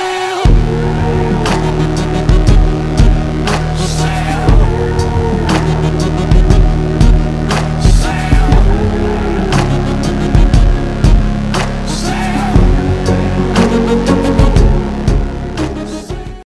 Woo!